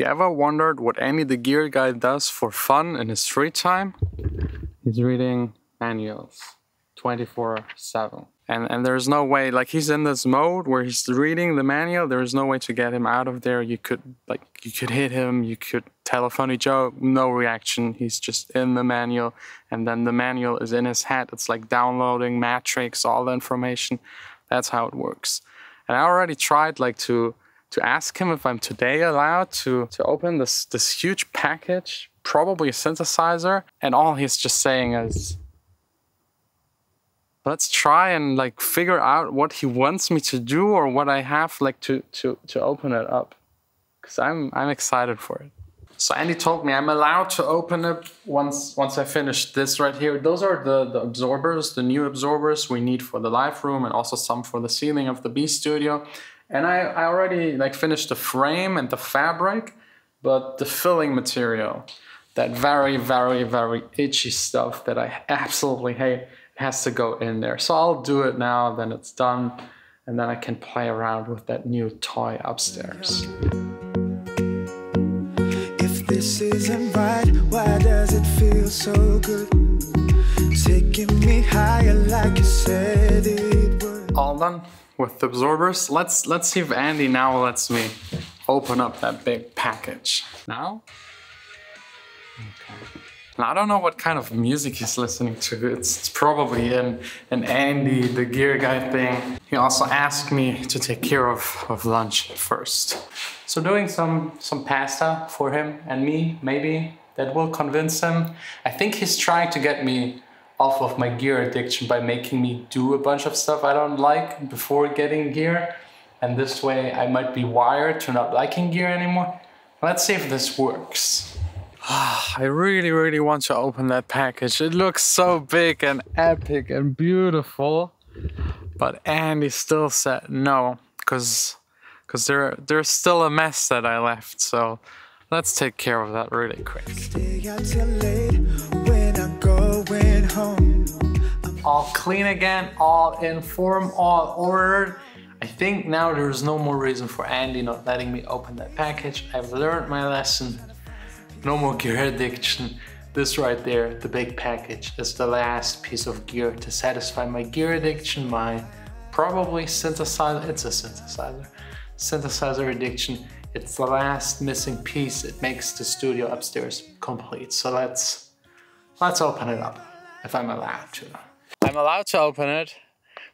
You ever wondered what Andy the Gear Guy does for fun in his free time, he's reading manuals 24 7 and and there's no way like he's in this mode where he's reading the manual. There's no way to get him out of there. You could like you could hit him. You could tell a funny joke. No reaction. He's just in the manual. And then the manual is in his head. It's like downloading matrix all the information. That's how it works. And i already tried like to to ask him if i'm today allowed to to open this this huge package probably a synthesizer and all he's just saying is let's try and like figure out what he wants me to do or what I have like to to to open it up because I'm I'm excited for it. So Andy told me I'm allowed to open it once once I finish this right here. Those are the, the absorbers, the new absorbers we need for the live room and also some for the ceiling of the B studio. And I, I already like finished the frame and the fabric, but the filling material, that very, very, very itchy stuff that I absolutely hate, has to go in there. So I'll do it now, then it's done, and then I can play around with that new toy upstairs. If this isn't right, why does it feel so good? Taking me higher like you said it. All done with the absorbers. Let's let's see if Andy now lets me open up that big package. Now? Okay. I don't know what kind of music he's listening to. It's, it's probably an, an Andy, the gear guy thing. He also asked me to take care of, of lunch first. So doing some, some pasta for him and me, maybe that will convince him. I think he's trying to get me off of my gear addiction by making me do a bunch of stuff I don't like before getting gear. And this way I might be wired to not liking gear anymore. Let's see if this works. I really, really want to open that package. It looks so big and epic and beautiful. But Andy still said no, because because there there's still a mess that I left. So let's take care of that really quick. All clean again, all in form, all ordered. I think now there's no more reason for Andy not letting me open that package. I've learned my lesson no more gear addiction. This right there, the big package, is the last piece of gear to satisfy my gear addiction, my probably synthesizer, it's a synthesizer, synthesizer addiction. It's the last missing piece. It makes the studio upstairs complete. So let's, let's open it up, if I'm allowed to. I'm allowed to open it,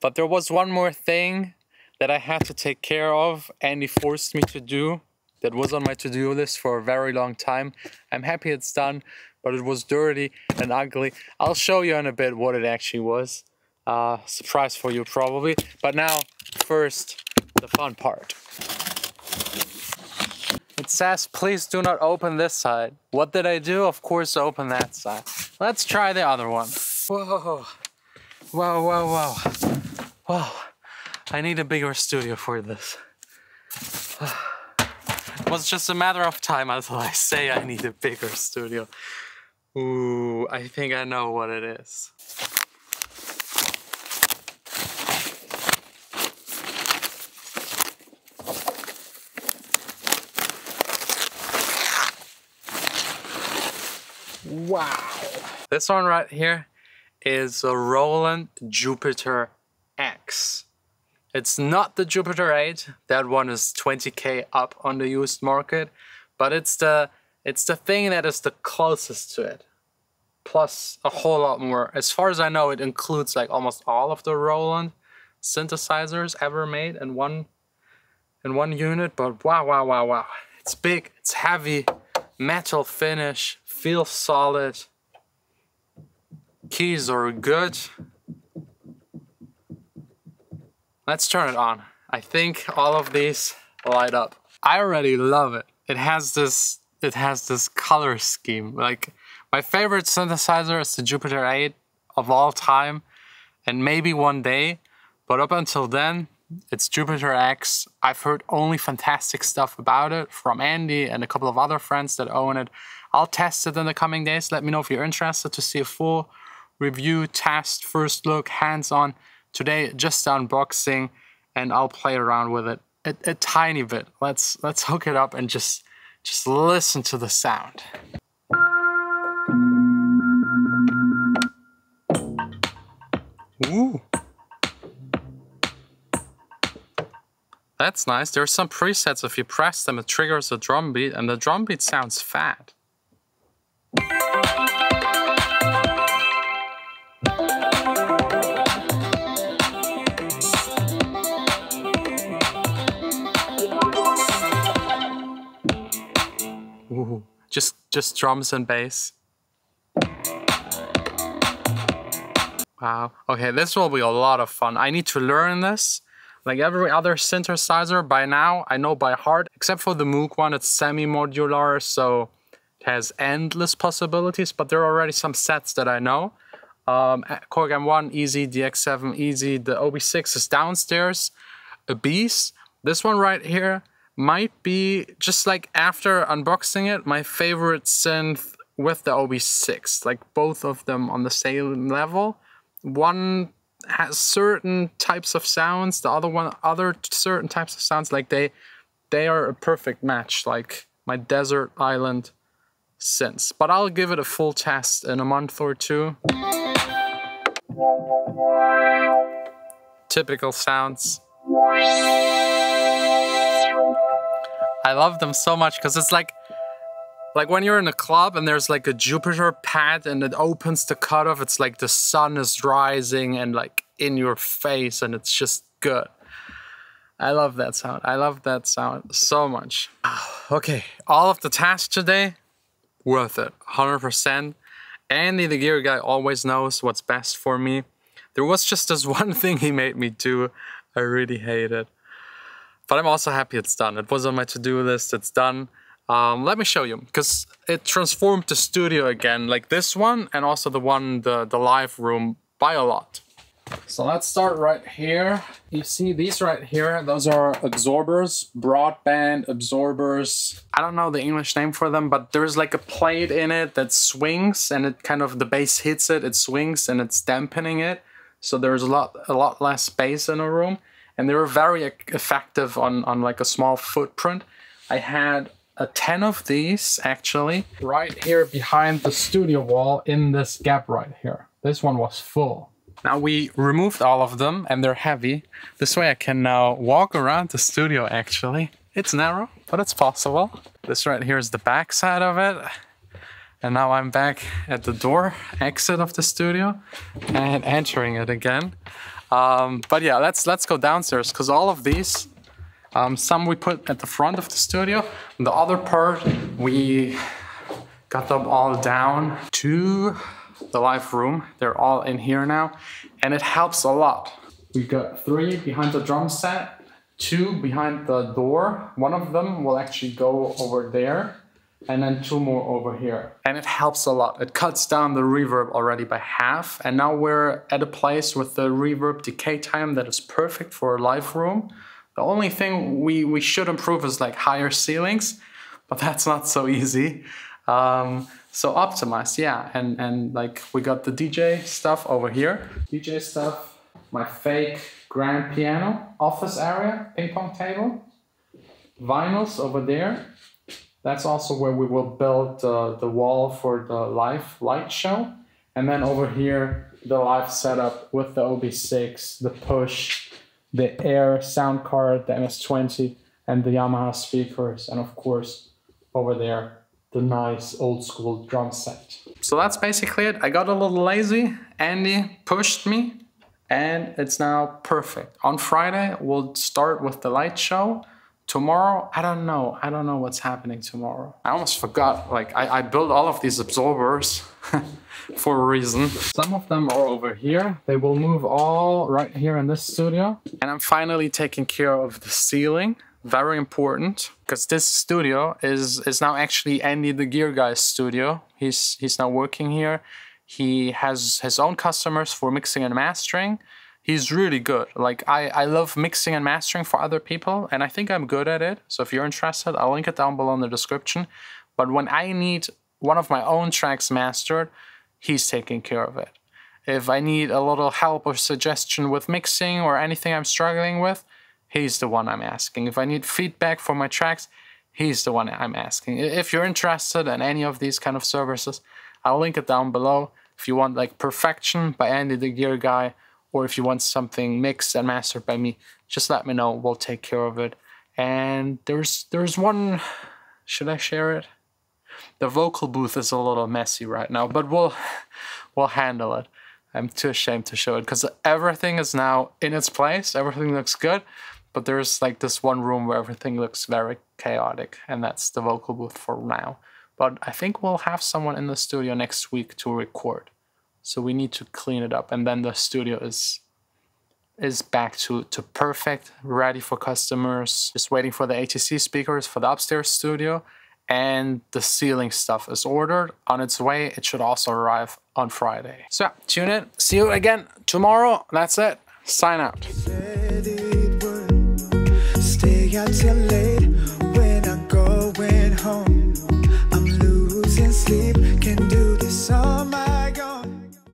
but there was one more thing that I had to take care of and he forced me to do that was on my to-do list for a very long time. I'm happy it's done, but it was dirty and ugly. I'll show you in a bit what it actually was. Uh, surprise for you probably. But now, first, the fun part. It says, please do not open this side. What did I do? Of course, open that side. Let's try the other one. Whoa, whoa, whoa, whoa. Whoa, I need a bigger studio for this. It was just a matter of time until I say I need a bigger studio. Ooh, I think I know what it is. Wow. This one right here is a Roland Jupiter X. It's not the Jupiter 8. That one is 20k up on the used market, but it's the it's the thing that is the closest to it. Plus a whole lot more. As far as I know, it includes like almost all of the Roland synthesizers ever made in one in one unit, but wow wow wow wow. It's big, it's heavy, metal finish, feels solid. Keys are good. Let's turn it on. I think all of these light up. I already love it. It has this it has this color scheme. Like my favorite synthesizer is the Jupiter 8 of all time and maybe one day, but up until then, it's Jupiter X. I've heard only fantastic stuff about it from Andy and a couple of other friends that own it. I'll test it in the coming days. Let me know if you're interested to see a full review, test, first look, hands-on. Today, just unboxing and I'll play around with it a, a tiny bit. Let's let's hook it up and just Just listen to the sound. That's nice. There are some presets. If you press them, it triggers a drum beat, and the drum beat sounds fat. Ooh, just just drums and bass. Wow. Okay, this will be a lot of fun. I need to learn this. Like every other synthesizer by now, I know by heart, except for the Moog one, it's semi-modular, so it has endless possibilities, but there are already some sets that I know. Um, Korg M1, easy, DX7, easy. The OB6 is downstairs, a beast. This one right here might be, just like after unboxing it, my favorite synth with the OB6. Like both of them on the same level. One has certain types of sounds, the other one other certain types of sounds. Like they they are a perfect match, like my desert island synths. But I'll give it a full test in a month or two. Typical sounds. I love them so much because it's like like when you're in a club and there's like a Jupiter pad and it opens the cutoff, it's like the sun is rising and like in your face and it's just good. I love that sound. I love that sound so much. Okay, all of the tasks today, worth it, 100%. Andy, the gear guy, always knows what's best for me. There was just this one thing he made me do. I really hate it. But I'm also happy it's done. It was on my to-do list, it's done. Um, let me show you, because it transformed the studio again, like this one and also the one, the, the live room, by a lot. So let's start right here. You see these right here, those are absorbers, broadband absorbers. I don't know the English name for them, but there's like a plate in it that swings and it kind of, the bass hits it, it swings and it's dampening it. So there's a lot, a lot less space in a room and they were very effective on, on like a small footprint. I had a 10 of these actually right here behind the studio wall in this gap right here. This one was full. Now we removed all of them and they're heavy. This way I can now walk around the studio actually. It's narrow, but it's possible. This right here is the back side of it. And now I'm back at the door, exit of the studio and entering it again. Um, but yeah, let's let's go downstairs because all of these um, some we put at the front of the studio. And The other part, we got them all down to the live room. They're all in here now, and it helps a lot. We got three behind the drum set, two behind the door. One of them will actually go over there, and then two more over here. And it helps a lot. It cuts down the reverb already by half, and now we're at a place with the reverb decay time that is perfect for a live room. The only thing we, we should improve is like higher ceilings, but that's not so easy. Um, so optimize, yeah. And, and like we got the DJ stuff over here. DJ stuff, my fake grand piano, office area, ping pong table, vinyls over there. That's also where we will build uh, the wall for the live light show. And then over here, the live setup with the OB6, the push, the Air sound card, the MS-20, and the Yamaha speakers, and of course, over there, the nice old school drum set. So that's basically it. I got a little lazy. Andy pushed me, and it's now perfect. On Friday, we'll start with the light show. Tomorrow, I don't know. I don't know what's happening tomorrow. I almost forgot. Like, I, I built all of these absorbers. for a reason. Some of them are over here. They will move all right here in this studio. And I'm finally taking care of the ceiling. Very important because this studio is is now actually Andy the Gear Guy's studio. He's he's now working here. He has his own customers for mixing and mastering. He's really good. Like I, I love mixing and mastering for other people and I think I'm good at it. So if you're interested, I'll link it down below in the description. But when I need one of my own tracks mastered, he's taking care of it. If I need a little help or suggestion with mixing or anything I'm struggling with, he's the one I'm asking. If I need feedback for my tracks, he's the one I'm asking. If you're interested in any of these kind of services, I'll link it down below. If you want like Perfection by Andy the Gear Guy, or if you want something mixed and mastered by me, just let me know. We'll take care of it. And there's there's one. Should I share it? The vocal booth is a little messy right now, but we'll we'll handle it. I'm too ashamed to show it because everything is now in its place. Everything looks good, but there's like this one room where everything looks very chaotic, and that's the vocal booth for now. But I think we'll have someone in the studio next week to record. So we need to clean it up, and then the studio is is back to, to perfect, ready for customers. Just waiting for the ATC speakers for the upstairs studio and the ceiling stuff is ordered on its way. It should also arrive on Friday. So yeah, tune in. See you again tomorrow. That's it. Sign out. Stay out till late when I'm going home. I'm losing sleep.